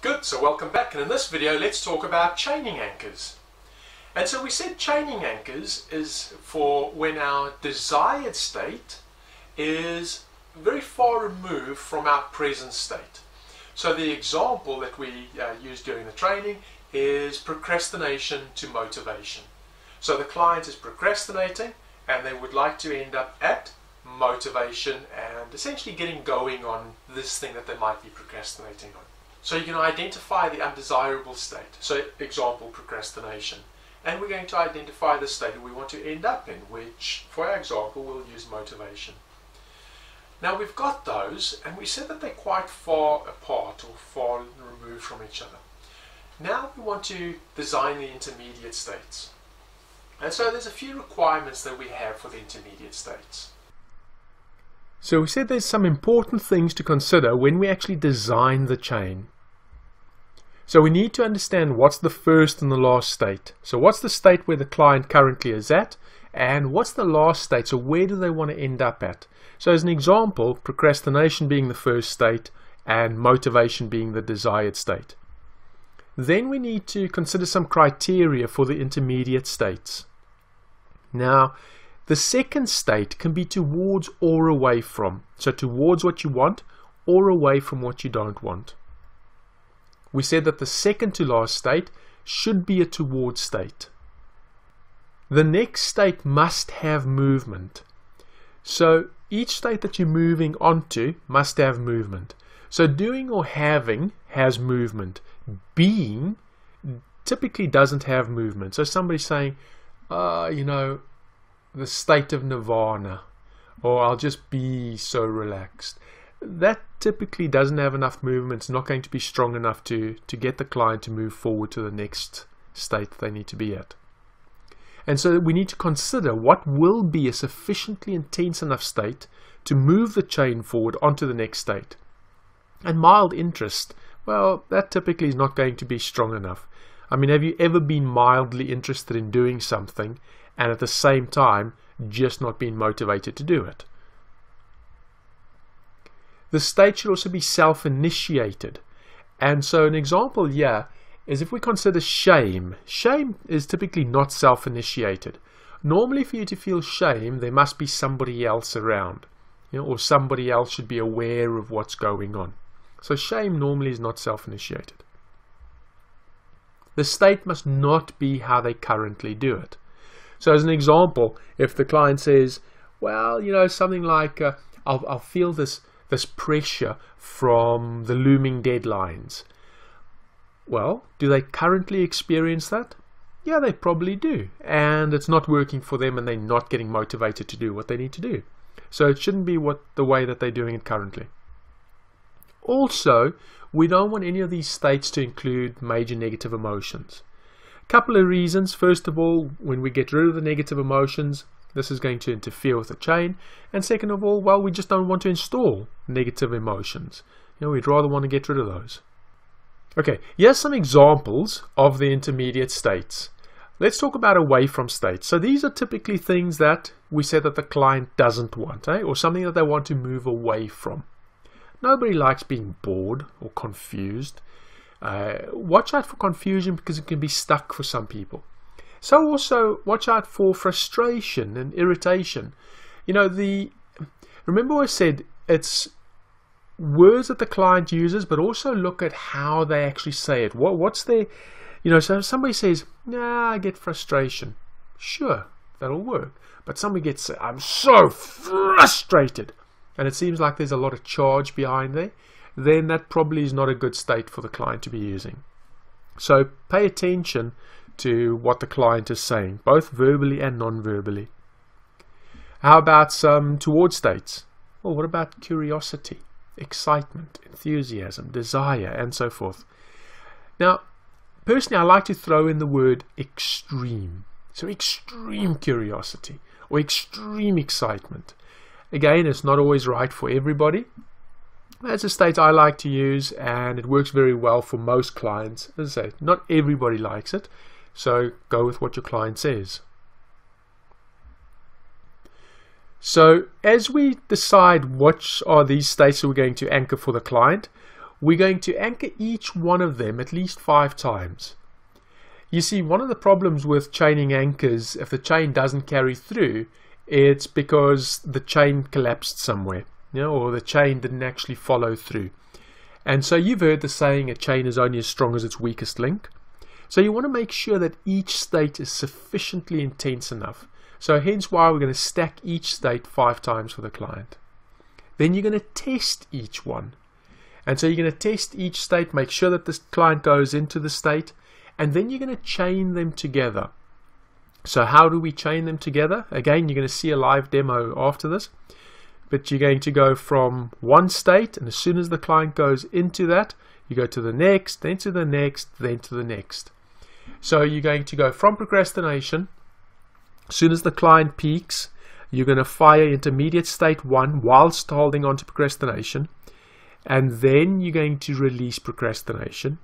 Good, so welcome back and in this video let's talk about chaining anchors. And so we said chaining anchors is for when our desired state is very far removed from our present state. So the example that we uh, used during the training is procrastination to motivation. So the client is procrastinating and they would like to end up at motivation and essentially getting going on this thing that they might be procrastinating on. So you can identify the undesirable state. So example, procrastination. And we're going to identify the state that we want to end up in, which, for our example, we'll use motivation. Now we've got those, and we said that they're quite far apart or far removed from each other. Now we want to design the intermediate states. And so there's a few requirements that we have for the intermediate states. So we said there's some important things to consider when we actually design the chain. So we need to understand what's the first and the last state. So what's the state where the client currently is at and what's the last state? So where do they want to end up at? So as an example, procrastination being the first state and motivation being the desired state. Then we need to consider some criteria for the intermediate states. Now, the second state can be towards or away from. So towards what you want or away from what you don't want we said that the second to last state should be a towards state. The next state must have movement. So each state that you're moving onto must have movement. So doing or having has movement. Being typically doesn't have movement. So somebody's saying, uh, you know, the state of nirvana, or I'll just be so relaxed that typically doesn't have enough movement. It's not going to be strong enough to, to get the client to move forward to the next state they need to be at. And so we need to consider what will be a sufficiently intense enough state to move the chain forward onto the next state. And mild interest, well, that typically is not going to be strong enough. I mean, have you ever been mildly interested in doing something and at the same time just not being motivated to do it? The state should also be self-initiated. And so an example here is if we consider shame. Shame is typically not self-initiated. Normally for you to feel shame, there must be somebody else around. You know, or somebody else should be aware of what's going on. So shame normally is not self-initiated. The state must not be how they currently do it. So as an example, if the client says, well, you know, something like, uh, I'll, I'll feel this this pressure from the looming deadlines. Well, do they currently experience that? Yeah, they probably do. And it's not working for them and they're not getting motivated to do what they need to do. So it shouldn't be what the way that they're doing it currently. Also, we don't want any of these states to include major negative emotions. A couple of reasons. First of all, when we get rid of the negative emotions, this is going to interfere with the chain. And second of all, well, we just don't want to install negative emotions. You know, we'd rather want to get rid of those. Okay, here's some examples of the intermediate states. Let's talk about away from states. So these are typically things that we said that the client doesn't want, eh? or something that they want to move away from. Nobody likes being bored or confused. Uh, watch out for confusion because it can be stuck for some people. So also watch out for frustration and irritation. You know, the remember I said it's words that the client uses, but also look at how they actually say it. What what's their you know, so somebody says, nah, I get frustration. Sure, that'll work. But somebody gets, I'm so frustrated. And it seems like there's a lot of charge behind there. Then that probably is not a good state for the client to be using. So pay attention to what the client is saying, both verbally and non-verbally. How about some toward states? Well, what about curiosity, excitement, enthusiasm, desire, and so forth? Now, personally, I like to throw in the word extreme. So, extreme curiosity or extreme excitement. Again, it's not always right for everybody. That's a state I like to use, and it works very well for most clients. As I say, not everybody likes it, so go with what your client says. So as we decide which are these states that we're going to anchor for the client, we're going to anchor each one of them at least five times. You see, one of the problems with chaining anchors, if the chain doesn't carry through, it's because the chain collapsed somewhere, you know, or the chain didn't actually follow through. And so you've heard the saying, a chain is only as strong as its weakest link. So you want to make sure that each state is sufficiently intense enough. So hence why we're going to stack each state five times for the client. Then you're going to test each one. And so you're going to test each state, make sure that the client goes into the state, and then you're going to chain them together. So how do we chain them together? Again, you're going to see a live demo after this. But you're going to go from one state, and as soon as the client goes into that, you go to the next, then to the next, then to the next. So you're going to go from procrastination. As soon as the client peaks, you're going to fire intermediate state 1 whilst holding on to procrastination. And then you're going to release procrastination.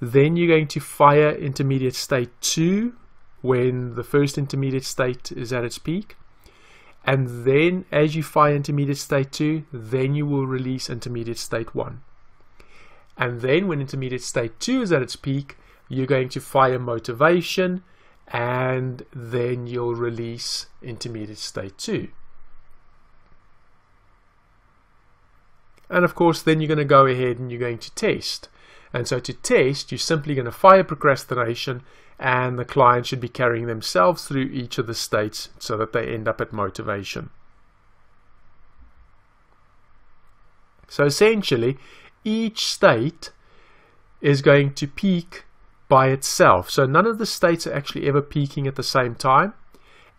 Then you're going to fire intermediate state 2 when the first intermediate state is at its peak. And then as you fire intermediate state 2, then you will release intermediate state 1. And then when intermediate state 2 is at its peak, you're going to fire motivation and then you'll release intermediate state 2. And of course, then you're going to go ahead and you're going to test. And so to test, you're simply going to fire procrastination and the client should be carrying themselves through each of the states so that they end up at motivation. So essentially, each state is going to peak by itself. So none of the states are actually ever peaking at the same time.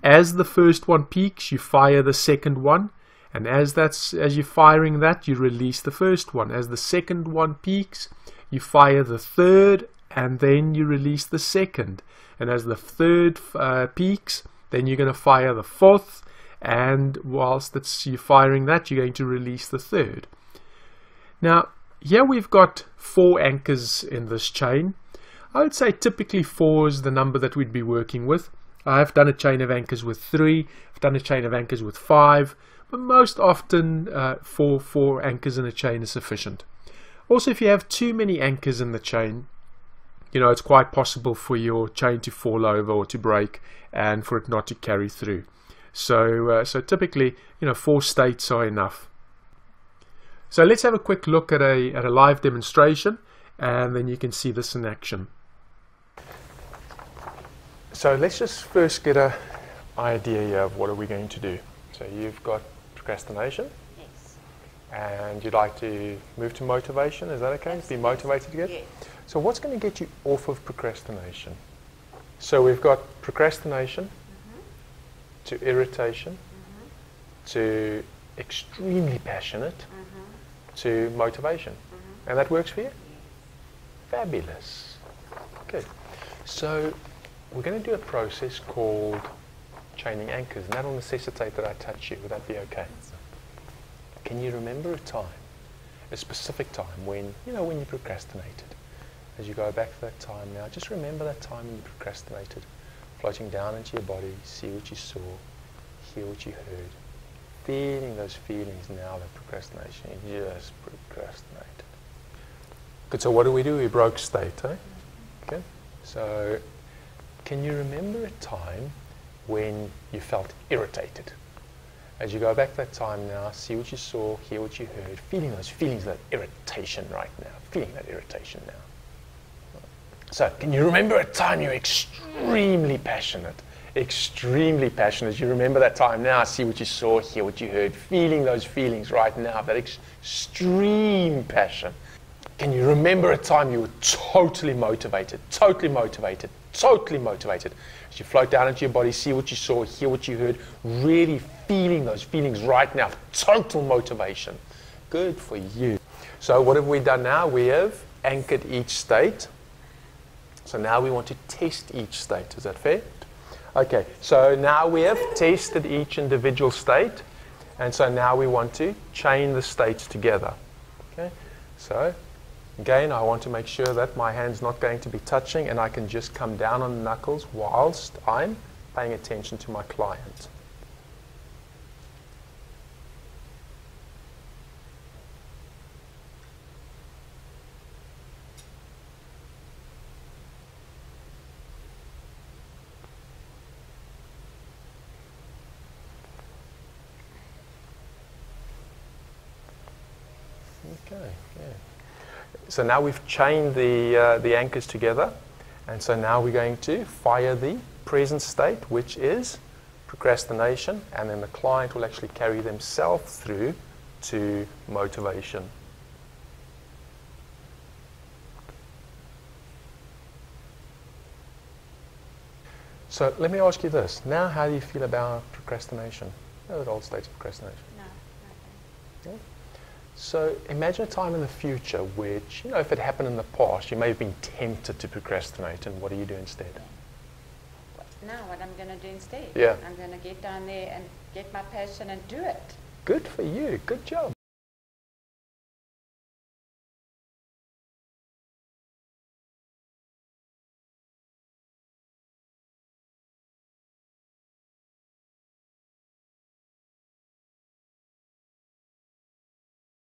As the first one peaks, you fire the second one. And as that's as you're firing that, you release the first one. As the second one peaks, you fire the third and then you release the second. And as the third uh, peaks, then you're going to fire the fourth. And whilst it's, you're firing that, you're going to release the third. Now, here we've got four anchors in this chain. I would say typically four is the number that we'd be working with. I've done a chain of anchors with three, I've done a chain of anchors with five, but most often uh, four, four anchors in a chain is sufficient. Also, if you have too many anchors in the chain, you know, it's quite possible for your chain to fall over or to break and for it not to carry through. So, uh, so typically, you know, four states are enough. So let's have a quick look at a, at a live demonstration and then you can see this in action. So let's just first get an idea of what are we going to do. So you've got procrastination Yes. and you'd like to move to motivation. Is that okay? Absolutely. Be motivated again? Yes. So what's going to get you off of procrastination? So we've got procrastination mm-hmm. to irritation mm-hmm. to extremely passionate mm-hmm. to motivation. And that works for you? Fabulous. Good. So we're going to do a process called chaining anchors, and that'll necessitate that I touch you. Would that be okay? Can you remember a time, a specific time when, you know, when you procrastinated? As you go back to that time now, just remember that time when you procrastinated, floating down into your body, see what you saw, hear what you heard, feeling those feelings now of procrastination. You just procrastinated. Good, so what do we do? We broke state, eh? Okay. So can you remember a time when you felt irritated? As you go back that time now, see what you saw, hear what you heard, feeling those feelings, that irritation right now, feeling that irritation now. So, can you remember a time you're extremely passionate? Extremely passionate. You remember that time now, see what you saw, hear what you heard, feeling those feelings right now, that extreme passion. Can you remember a time you were totally motivated, totally motivated, totally motivated? As you float down into your body, see what you saw, hear what you heard, really feeling those feelings right now. Total motivation. Good for you. So, what have we done now? We have anchored each state. So, now we want to test each state. Is that fair? Okay, so now we have tested each individual state. And so now we want to chain the states together. Okay, so Again, I want to make sure that my hand's not going to be touching and I can just come down on the knuckles whilst I'm paying attention to my client. Okay, yeah. So now we've chained the, uh, the anchors together, and so now we're going to fire the present state, which is procrastination, and then the client will actually carry themselves through to motivation. So let me ask you this. Now, how do you feel about procrastination? You know, the old states of procrastination. No, nothing. So imagine a time in the future which, you know, if it happened in the past, you may have been tempted to procrastinate, and what do you do instead? Now, what I'm going to do instead? Yeah. I'm going to get down there and get my passion and do it. Good for you. Good job.